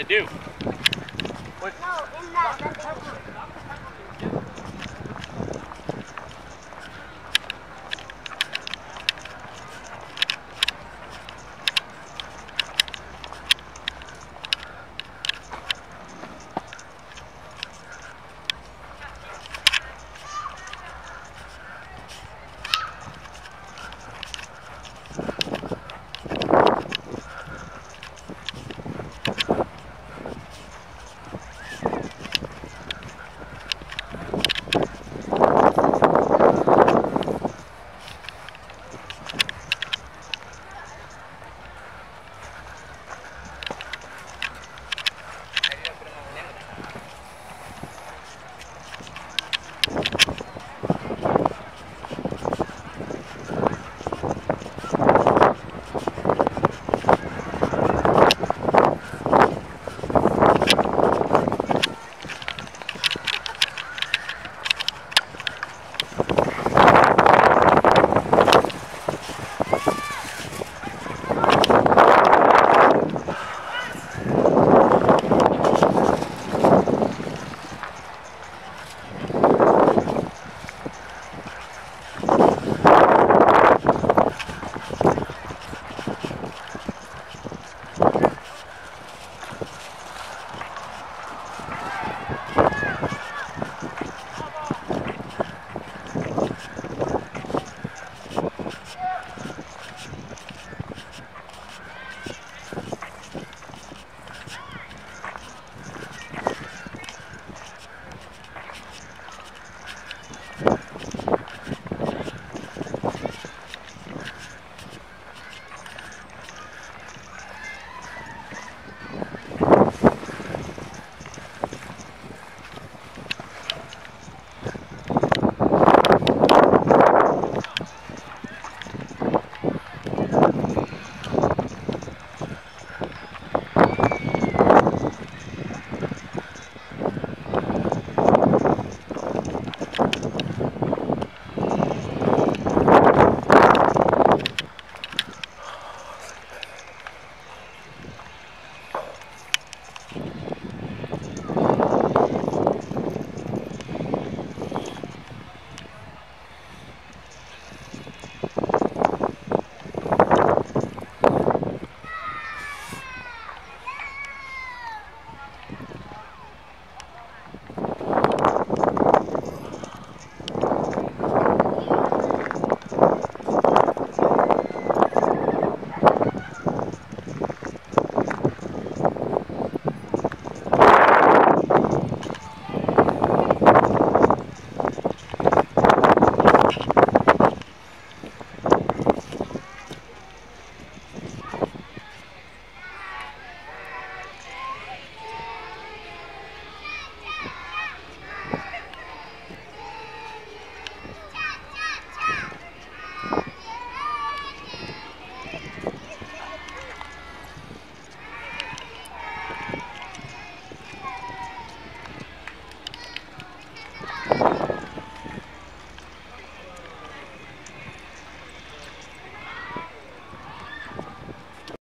They do. What? No, in that.